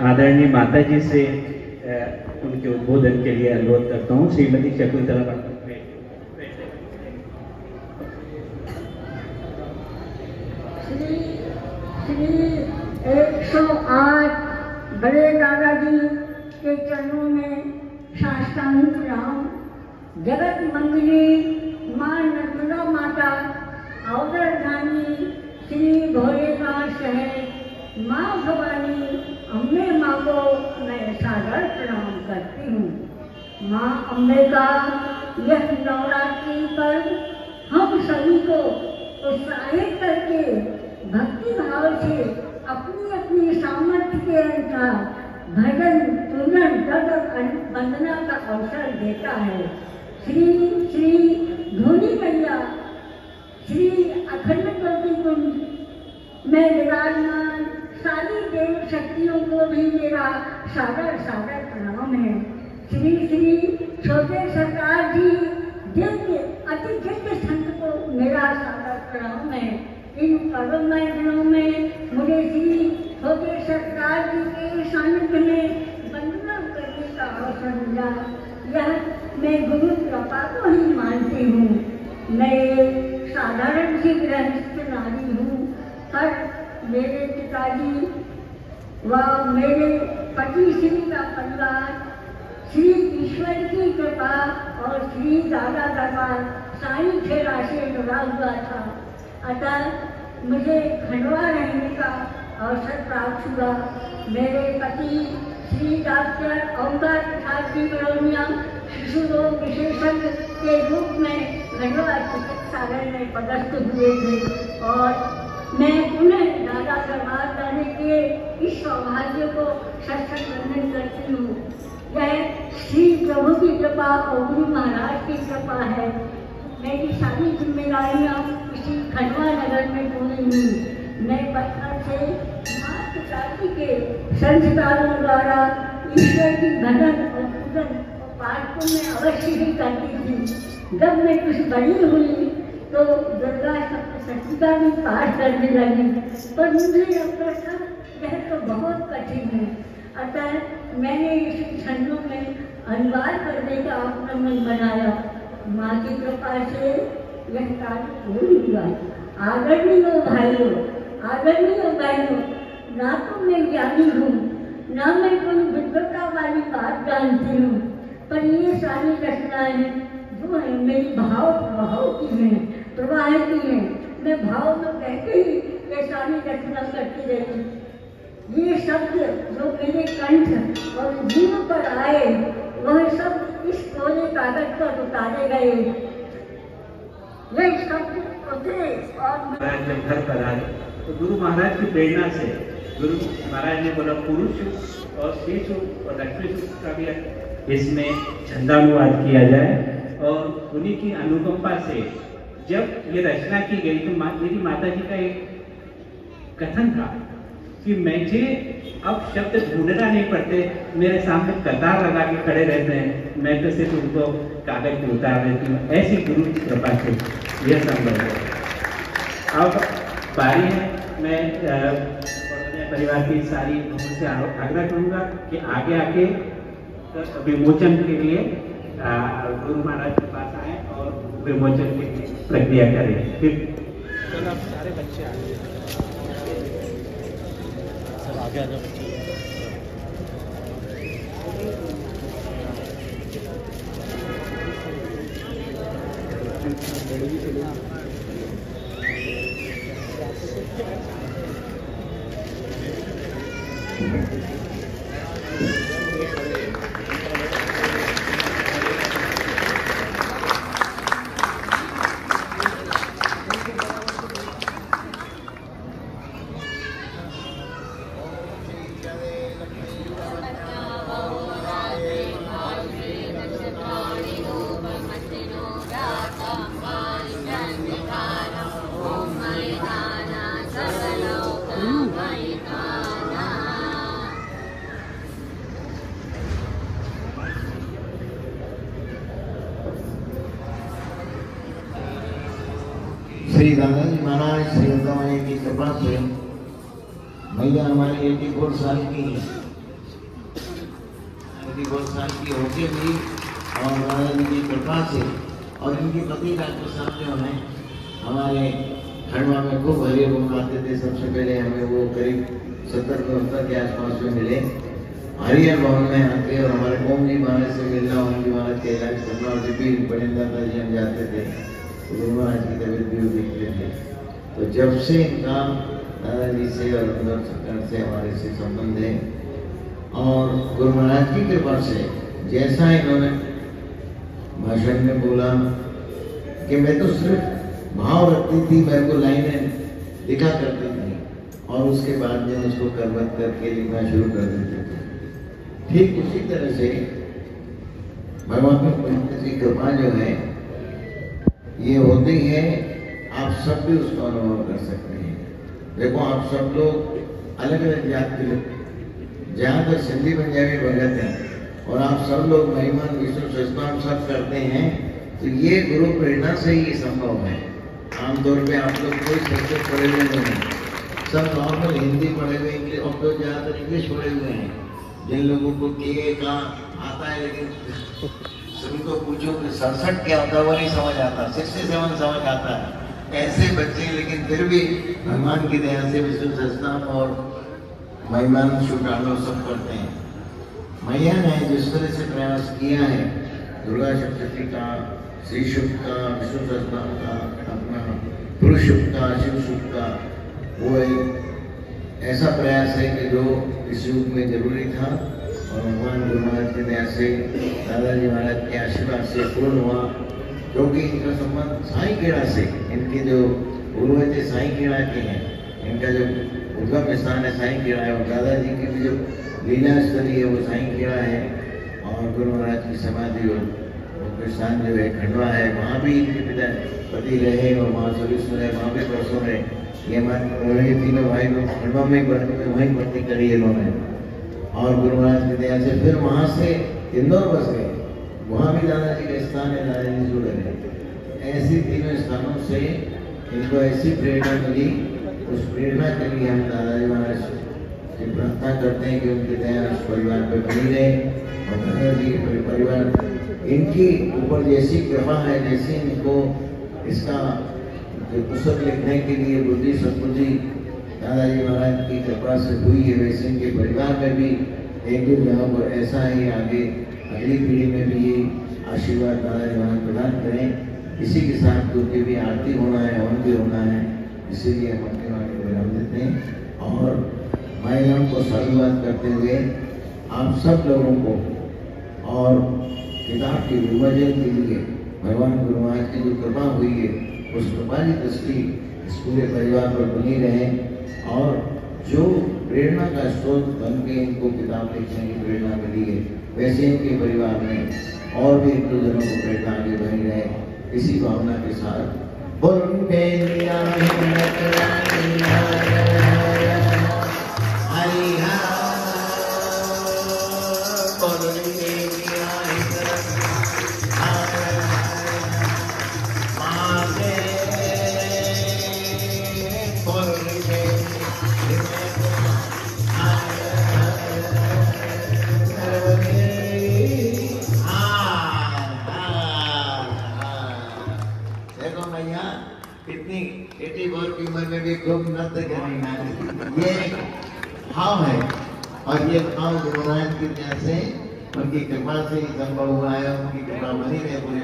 आदरणीय माता जी से उनके उद्बोधन के लिए अनुरोध करता हूँ। श्रीमती शकुंतला श्री श्री 108 बड़े दादाजी के चरणों में साष्टांग प्रणाम। जगत मंगली माँ नर्मदा माता अवतर श्री भोलेनाथ सहित माँ भवानी अम्बे माँ को मैं सादर प्रणाम करती हूँ। माँ अम्बे का यह नवरात्रि पर्व हम सभी को उत्साहित करके भक्ति भाव से अपनी अपनी सामर्थ्य के अनुसार भजन पूजन और वंदना का अवसर देता है। श्री श्री धोनी मैया श्री अखंड कुंज में विराजमान सारी देव शक्तियों को भी मेरा सादर सादर प्रणाम है। श्री श्री छोटे सरकार जी, दिव्य, अति दिव्य संत को मेरा सादर प्रणाम है। इन पर्वमय दिनों में मुझे श्री छोटे सरकार जी के सानिध्य में वंदना करने का अवसर मिला। यह मैं गुरु कृपा को ही मानती हूँ। मैं साधारण सी गृहस्थ नारी हूँ, पर मेरे पिताजी व मेरे पति श्री का परिवार, श्री ईश्वर की कृपा और श्री दादा दरबार साईं खेड़ा से जुड़ा हुआ था। अतः मुझे खंडवा रहने का अवसर प्राप्त हुआ। मेरे पति श्री डॉक्टर ओंकार प्रसाद जी बड़ौनिया शिशु रोग विशेषज्ञ के रूप में खंडवा चिकित्सालय में पदस्थ हुए थे और मैं पुनः दादा दरबार जाने के इस सौभाग्य को सत्संग बंधन करती हूँ। यह श्री प्रभु की कृपा और गुरु महाराज की कृपा है। मेरी सारी जिम्मेदारियाँ इसी खंडवा नगर में पूरी हुई। मैं बचपन से माँ पिताजी के संस्कारों द्वारा ईश्वर की भजन और पूजन पाठ को मैं अवश्य ही करती थी। जब मैं कुछ बड़ी हुई तो दुर्गा सप्तशती का भी पाठ करने लगी। पर मुझे लगता था यह तो बहुत कठिन है। अतः मैंने इस क्षणों में अनिवार्य करने का मन बनाया। माँ की कृपा से यह कार्य पूर्ण हुआ आदरणीय भाइयों, आदरणीय बहनों, ना तो मैं ज्ञानी हूँ, ना मैं कोई विद्वता वाली बात जानती हूँ, पर ये सारी रचनाएँ जो है मेरी भाव प्रभाव की हैं। प्रवाह की हैं? मैं भाव में कहते ही ये सारी रचना करती रही ये शब्द जो मेरे कंठ और जीव पर आए, वह सब इस कोरे कागज़ पर उतारे गए। ये शब्द उतरे और जब घर पर आए तो गुरु महाराज की प्रेरणा से गुरु महाराज ने बोला, पुरुष और शिशु और लक्ष्मी का भी इसमें छंदानुवाद किया जाए और उन्हीं की अनुकंपा से जब ये रचना की गई तो मा, मेरी माता जी का एक कथन था कि मुझे अब शब्द ढूंढना नहीं पड़ते मेरे सामने कतार लगा के खड़े रहते हैं मैं तो सिर्फ़ उनको कागज़ पे उतार देती हूँ। ऐसी गुरु की कृपा से यह संभव है अब बारी है मैं अपने परिवार की सारी लोगों से आग्रह करूँगा कि आगे आके विमोचन के लिए गुरु महाराज के पास आए और विमोचन की प्रक्रिया करें। फिर सारे बच्चे आगे आ जाओ श्री दादाजी महाराज श्री अंदामाई की कृपा से मैया हमारी एटी फोर साल की उनकी बहुत साल की भी और महाराज जी की कृपा से और इनके पति डॉक्टर साहब जो हैं हमारे खंडवा में खूब हरियर लोग आते थे सबसे पहले हमें वो करीब सत्तर बहत्तर के आसपास में मिले हरियर भवन में और हमारे ओम जी महाराज से मिलना ओम जी महाराज के इलाज करना और बड़े दादाजी हम जाते थे तो तो जब से इनका दादाजी से और अंदर सरकार से हमारे से संबंध है, और गुरु महाराज की कृपा से जैसा इन्होंने भाषण में बोला कि मैं तो सिर्फ़ भाव रखती थी मैं को लाइनें लिखा करती थी, और उसके बाद में उसको करवत करके लिखना शुरू कर देते थे। ठीक उसी तरह से भगवान की कृपा जो है ये होती है आप सब भी उसका अनुभव कर सकते हैं। देखो, आप सब लोग अलग अलग जात के लोग ज़्यादातर सिंधी पंजाबी भगत हैं और आप सब लोग महिमान विष्णु सस्तान सब करते हैं तो ये गुरु प्रेरणा से ही संभव है। आमतौर पे आप लोग कोई सब्जेक्ट पढ़े हुए नहीं हैं। सब नॉर्मल हिंदी पढ़े हुए इंग्लिश और तो ज़्यादातर इंग्लिश पढ़े हुए हैं। जिन लोगों को के का आता है, लेकिन सभी को पूछो कि सड़सठ क्या होता है वो नहीं समझ आता सिक्सटी सेवन समझ आता है। ऐसे बच्चे लेकिन फिर भी भगवान की दया से विष्णु सस्नाम और महिमान, शुक्राणु सब करते हैं। मैया ने जिस तरह से प्रयास किया है, दुर्गा सप्तती का, श्री शुभ का विष्णु सस्नाम का, अपना पुरुष शुभ का, शिव शुभ का, वो एक ऐसा प्रयास है कि जो इस युग में ज़रूरी था। और भगवान गुरु महाराज के दया से, दादाजी महाराज के आशीर्वाद से पूर्ण हुआ। क्योंकि इनका संबंध साई खेड़ा से, इनके जो पूर्वज थे साई खेड़ा के हैं, इनका जो उद्गम स्थान है साई खेड़ा है, और दादाजी की भी जो लीला स्थली है वो साई खेड़ा है। और गुरु महाराज की समाधि और उनके स्थान जो है, खंडवा है, वहाँ भी इनके पिता पति रहे और वहाँ सुरेश्वर है वहाँ भी परसों रहे। ये हमारे तीनों भाई लोग, खंडवा में वहीं भर्ती करी है इन्होंने। और गुरु महाराज की दया से फिर वहाँ से इंदौर बस गए। वहाँ भी दादाजी का स्थान है, दादाजी जुड़े रहे ऐसी तीनों स्थानों से इनको ऐसी प्रेरणा मिली, उस प्रेरणा के लिए हम दादाजी महाराज से प्रार्थना करते हैं कि उनकी दया उस परिवार पर बनी रहे और दादाजी के परिवार इनकी ऊपर जैसी कृपा है, जैसे इनको इसका पुस्तक लिखने के लिए बुद्धि, सदबुद्धि दादाजी महाराज की कृपा से हुई है। वैसे इनके परिवार में भी एक दिन जहाँ पर ऐसा ही आगे अगली पीढ़ी में भी ये आशीर्वाद दादाजी महाराज प्रदान करें। इसी के साथ क्योंकि भी आरती होना है हवन भी होना है। इसीलिए हम अपने वाले विराम देते हैं। और महिलाओं को साधुवाद करते हुए आप सब लोगों को और किताब के विभाजन के लिए भगवान गुरु महाराज की जो कृपा हुई है उस कृपा की दृष्टि इस पूरे परिवार पर बनी रहे। और जो प्रेरणा का स्रोत बन के इनको किताब लिखने की प्रेरणा मिली है, वैसे इनके परिवार में और भी दो जनों को प्रेरणा आगे बनी रहे इसी भावना के साथ की न भी खूब ये भाव है। और ये भाव गुरु नानक की दया से उनकी कृपा से संभव हुआ है, उनकी कृपा बनी रहे पूरे